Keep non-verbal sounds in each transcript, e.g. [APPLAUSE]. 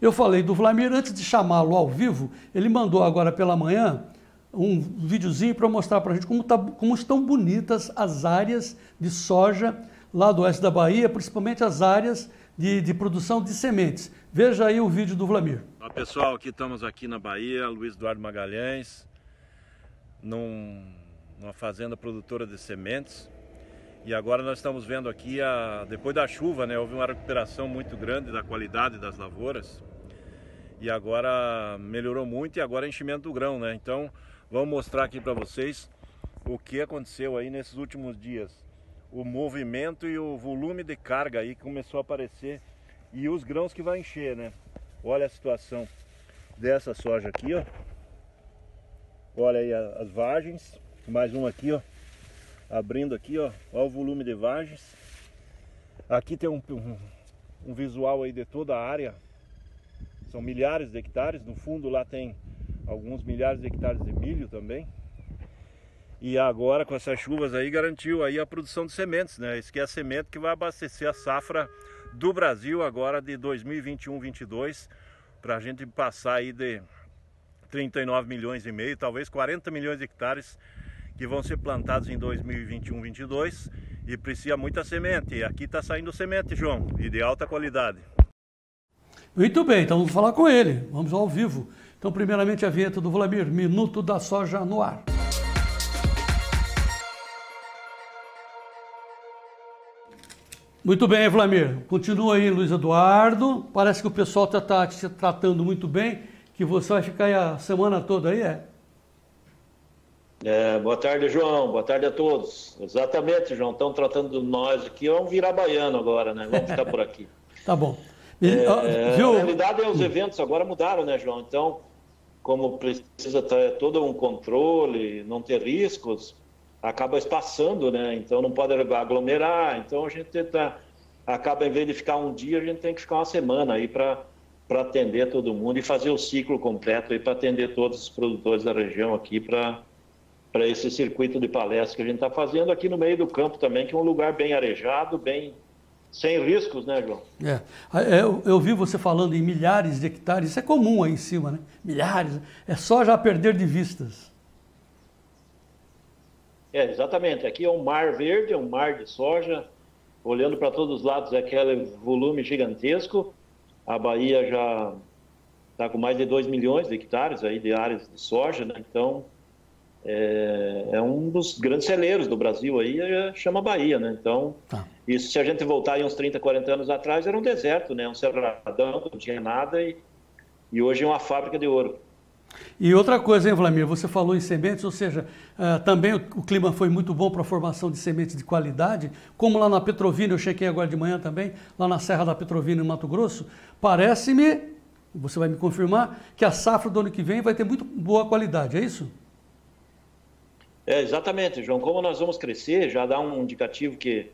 Eu falei do Vlamir, antes de chamá-lo ao vivo, ele mandou agora pela manhã um videozinho para mostrar para a gente como, tá, como estão bonitas as áreas de soja lá do oeste da Bahia, principalmente as áreas de, de produção de sementes. Veja aí o vídeo do Vlamir. Olá pessoal, aqui estamos aqui na Bahia, Luiz Eduardo Magalhães, num, numa fazenda produtora de sementes. E agora nós estamos vendo aqui, a, depois da chuva, né, houve uma recuperação muito grande da qualidade das lavouras. E agora melhorou muito e agora é enchimento do grão, né? Então vamos mostrar aqui para vocês o que aconteceu aí nesses últimos dias. O movimento e o volume de carga aí que começou a aparecer e os grãos que vai encher, né? Olha a situação dessa soja aqui, ó. Olha aí as vagens, mais um aqui, ó. Abrindo aqui, ó. Olha o volume de vagens. Aqui tem um, um, um visual aí de toda a área. São milhares de hectares. No fundo lá tem alguns milhares de hectares de milho também. E agora com essas chuvas aí garantiu aí a produção de sementes, né? Isso que é a semente que vai abastecer a safra do Brasil agora de 2021-22 para a gente passar aí de 39 milhões e meio, talvez 40 milhões de hectares que vão ser plantados em 2021-22 e precisa muita semente. Aqui está saindo semente, João, e de alta qualidade. Muito bem, então vamos falar com ele. Vamos ao vivo. Então, primeiramente, a vinheta do Vladimir, Minuto da Soja no ar. Muito bem, Vlamir. Continua aí, Luiz Eduardo. Parece que o pessoal está tá te tratando muito bem, que você vai ficar aí a semana toda aí, é? É, boa tarde, João. Boa tarde a todos. Exatamente, João. Estão tratando nós aqui. Vamos virar baiano agora, né? Vamos ficar por aqui. [LAUGHS] tá bom. É, viu? Na realidade, os eventos agora mudaram, né, João? Então, como precisa ter todo um controle, não ter riscos, acaba espaçando, né? Então não pode aglomerar. Então a gente tenta, acaba em vez de ficar um dia, a gente tem que ficar uma semana aí para para atender todo mundo e fazer o ciclo completo aí para atender todos os produtores da região aqui para para esse circuito de palestra que a gente está fazendo aqui no meio do campo também, que é um lugar bem arejado, bem sem riscos, né, João? É. é. Eu, eu vi você falando em milhares de hectares, isso é comum aí em cima, né? Milhares. É só já perder de vistas. É, exatamente. Aqui é um mar verde, é um mar de soja. Olhando para todos os lados, é aquele volume gigantesco. A Bahia já está com mais de 2 milhões de hectares aí de áreas de soja, né? Então, é, é, um dos grandes celeiros do Brasil aí, é, chama Bahia, né? Então, tá. Isso se a gente voltar aí uns 30, 40 anos atrás, era um deserto, né? Um cerradão, não tinha nada e, e hoje é uma fábrica de ouro. E outra coisa, hein, Vladimir, você falou em sementes, ou seja, uh, também o, o, clima foi muito bom para a formação de sementes de qualidade, como lá na Petrovina, eu chequei agora de manhã também, lá na Serra da Petrovina, em Mato Grosso, parece-me, você vai me confirmar, que a safra do ano que vem vai ter muito boa qualidade, é isso? É, exatamente, João. Como nós vamos crescer, já dá um indicativo que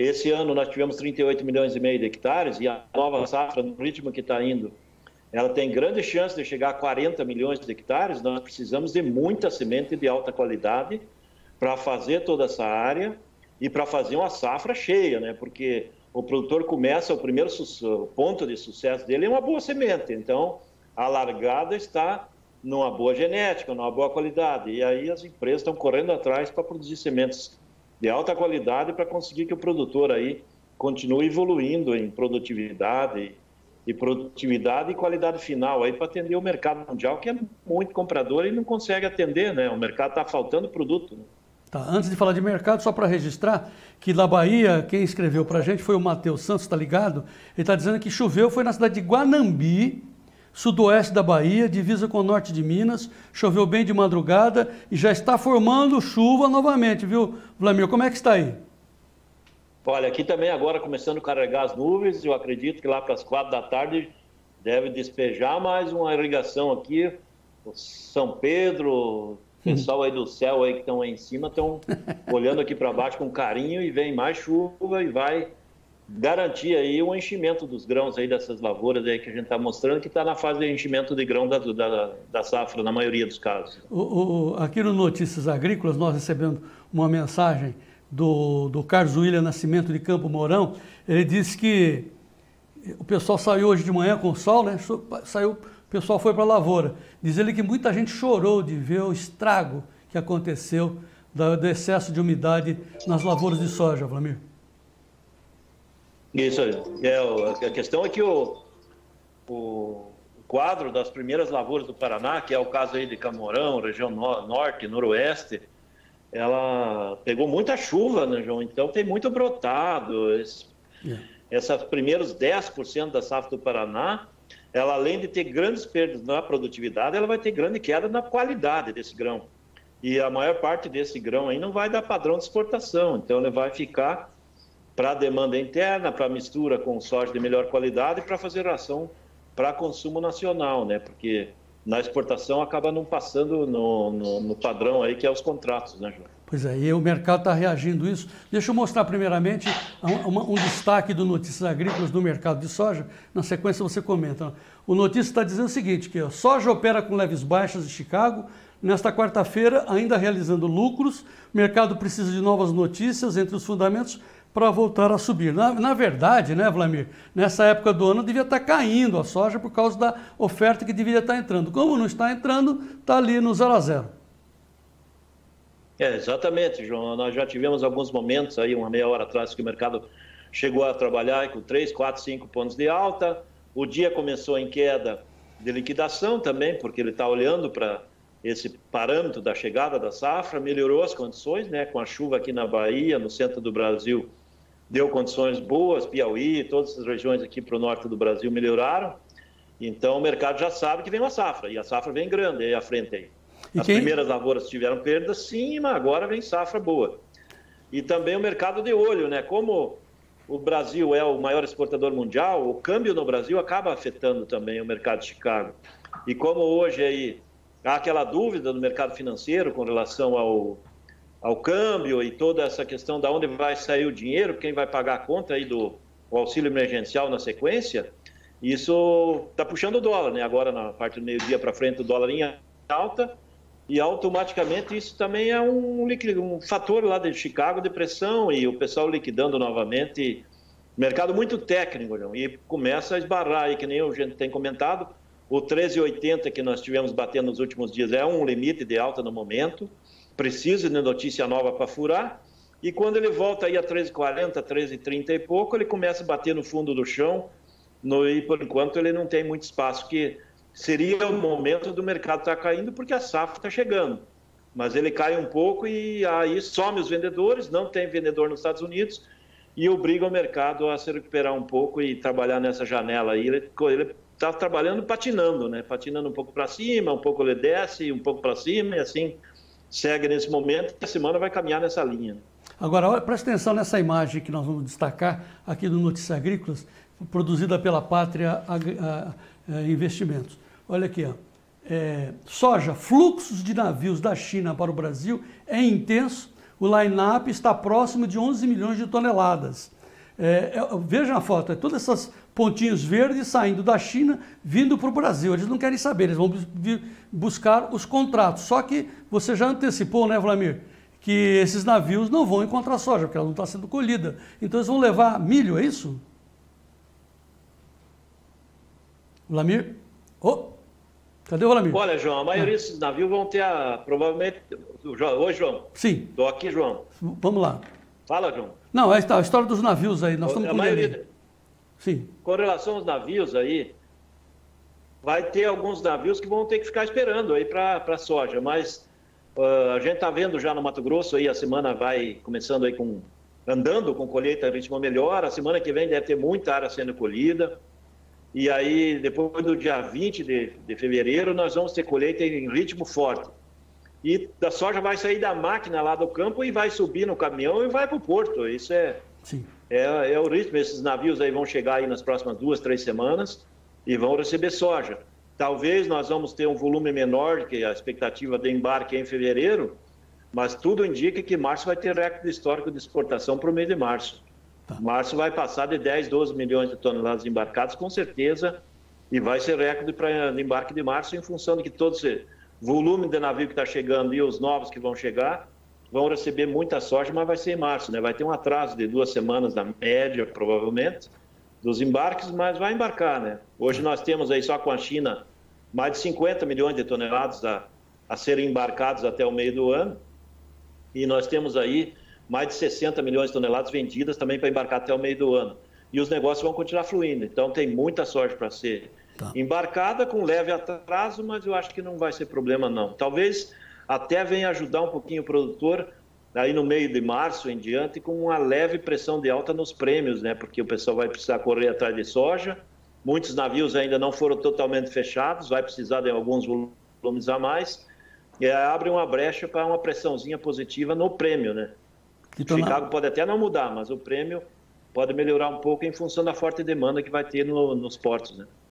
esse ano nós tivemos 38 milhões e meio de hectares e a nova safra, no ritmo que está indo, ela tem grande chance de chegar a 40 milhões de hectares. Nós precisamos de muita semente de alta qualidade para fazer toda essa área e para fazer uma safra cheia, né? Porque o produtor começa, o primeiro ponto de sucesso dele é uma boa semente. Então, a largada está numa boa genética, numa boa qualidade. E aí as empresas estão correndo atrás para produzir sementes de alta qualidade para conseguir que o produtor aí continue evoluindo em produtividade de produtividade e qualidade final aí para atender o mercado mundial, que é muito comprador e não consegue atender, né? O mercado está faltando produto. Né? Tá, antes de falar de mercado, só para registrar que na Bahia, quem escreveu para a gente foi o Matheus Santos, está ligado? Ele está dizendo que choveu, foi na cidade de Guanambi, sudoeste da Bahia, divisa com o norte de Minas, choveu bem de madrugada e já está formando chuva novamente, viu, Vlamir? Como é que está aí? Olha, aqui também agora começando a carregar as nuvens, eu acredito que lá para as quatro da tarde deve despejar mais uma irrigação aqui. São Pedro, o pessoal aí do céu aí que estão aí em cima estão [LAUGHS] olhando aqui para baixo com carinho e vem mais chuva e vai garantir aí o enchimento dos grãos aí dessas lavouras aí que a gente está mostrando que está na fase de enchimento de grão da, da, da safra na maioria dos casos. O, o, aqui no Notícias Agrícolas nós recebemos uma mensagem do, do Carlos William Nascimento de Campo Mourão, ele disse que o pessoal saiu hoje de manhã com sol, né? Saiu, o pessoal foi para a lavoura. Diz ele que muita gente chorou de ver o estrago que aconteceu do excesso de umidade nas lavouras de soja, Vlamir. Isso. É, a questão é que o, o quadro das primeiras lavouras do Paraná, que é o caso aí de Camorão, região no, norte, noroeste, ela pegou muita chuva, né, João? Então tem muito brotado. Esse, yeah. Essas primeiros 10% da safra do Paraná, ela além de ter grandes perdas na produtividade, ela vai ter grande queda na qualidade desse grão. E a maior parte desse grão aí não vai dar padrão de exportação, então ele vai ficar para demanda interna, para mistura com soja de melhor qualidade e para fazer ração para consumo nacional, né? Porque na exportação acaba não passando no, no, no, padrão aí que é os contratos, né, João? Pois é, e o mercado está reagindo a isso. Deixa eu mostrar primeiramente um, um, destaque do Notícias Agrícolas do mercado de soja. Na sequência você comenta. O Notícias está dizendo o seguinte, que a soja opera com leves baixas em Chicago. Nesta quarta-feira, ainda realizando lucros, o mercado precisa de novas notícias entre os fundamentos para voltar a subir. Na, na, verdade, né, Vlamir, nessa época do ano devia estar tá caindo a soja por causa da oferta que deveria estar tá entrando. Como não está entrando, está ali no zero a zero. É, exatamente, João. Nós já tivemos alguns momentos aí, uma meia hora atrás, que o mercado chegou a trabalhar com 3, 4, 5 pontos de alta. O dia começou em queda de liquidação também, porque ele está olhando para esse parâmetro da chegada da safra, melhorou as condições, né? Com a chuva aqui na Bahia, no centro do Brasil, deu condições boas, Piauí, todas as regiões aqui para o norte do Brasil melhoraram. Então o mercado já sabe que vem uma safra, e a safra vem grande aí à frente aí. As quem... primeiras lavouras tiveram perdas, sim, mas agora vem safra boa. E também o mercado de olho, né? Como o Brasil é o maior exportador mundial, o câmbio no Brasil acaba afetando também o mercado de Chicago. E como hoje aí há aquela dúvida no mercado financeiro com relação ao ao câmbio e toda essa questão de onde vai sair o dinheiro, quem vai pagar a conta aí do auxílio emergencial na sequência, isso está puxando o dólar, né? Agora, na parte do meio-dia para frente, o dólar em alta, e automaticamente isso também é um, um fator lá de Chicago de pressão e o pessoal liquidando novamente. Mercado muito técnico, e começa a esbarrar aí, que nem a gente tem comentado, o 13,80 que nós tivemos batendo nos últimos dias é um limite de alta no momento precisa de notícia nova para furar. E quando ele volta aí a 13,40, 13,30 e pouco, ele começa a bater no fundo do chão. No, e por enquanto ele não tem muito espaço, que seria o momento do mercado estar tá caindo, porque a safra está chegando. Mas ele cai um pouco e aí some os vendedores, não tem vendedor nos Estados Unidos, e obriga o mercado a se recuperar um pouco e trabalhar nessa janela aí. Ele está trabalhando patinando, né? Patinando um pouco para cima, um pouco ele desce, um pouco para cima, e assim segue nesse momento e a semana vai caminhar nessa linha. Agora, olha, presta atenção nessa imagem que nós vamos destacar aqui do Notícias Agrícolas, produzida pela Pátria Investimentos. Olha aqui, ó. É, soja, fluxos de navios da China para o Brasil é intenso. O line-up está próximo de 11 milhões de toneladas. É, é, veja a foto, é todas essas pontinhos verdes saindo da China, vindo para o Brasil. Eles não querem saber, eles vão buscar os contratos. Só que você já antecipou, né, Vladimir, que esses navios não vão encontrar soja, porque ela não está sendo colhida. Então eles vão levar milho, é isso? Vladimir? Oh, cadê o Vladimir? Olha, João, a maioria ah. desses navios vão ter a, provavelmente... Oi, João. Sim. Estou aqui, João. Vamos lá. Fala, João. Não, é a história dos navios aí. Nós estamos a maioria, Sim. Com relação aos navios aí, vai ter alguns navios que vão ter que ficar esperando aí para a soja, mas uh, a gente está vendo já no Mato Grosso aí, a semana vai começando aí com andando com colheita em ritmo melhor, a semana que vem deve ter muita área sendo colhida, e aí depois do dia 20 de, de fevereiro nós vamos ter colheita em ritmo forte. E da soja vai sair da máquina lá do campo e vai subir no caminhão e vai para o porto. Isso é, Sim. É, é o ritmo. Esses navios aí vão chegar aí nas próximas duas, três semanas e vão receber soja. Talvez nós vamos ter um volume menor que a expectativa de embarque é em fevereiro, mas tudo indica que março vai ter recorde histórico de exportação para o mês de março. Tá. Março vai passar de 10, 12 milhões de toneladas embarcadas, com certeza, e vai ser recorde para embarque de março, em função de que todo esse volume de navio que está chegando e os novos que vão chegar vão receber muita soja, mas vai ser em março, né? Vai ter um atraso de duas semanas na média, provavelmente. dos embarques, mas vai embarcar, né? Hoje nós temos aí só com a China mais de 50 milhões de toneladas a, a serem embarcados até o meio do ano. E nós temos aí mais de 60 milhões de toneladas vendidas também para embarcar até o meio do ano. E os negócios vão continuar fluindo. Então tem muita sorte para ser tá. embarcada, com leve atraso, mas eu acho que não vai ser problema não. Talvez até venha ajudar um pouquinho o produtor aí no meio de março em diante com uma leve pressão de alta nos prêmios, né? Porque o pessoal vai precisar correr atrás de soja. Muitos navios ainda não foram totalmente fechados, vai precisar de alguns volumes a mais. E abre uma brecha para uma pressãozinha positiva no prêmio, né? Então, Chicago pode até não mudar, mas o prêmio pode melhorar um pouco em função da forte demanda que vai ter no, nos portos, né?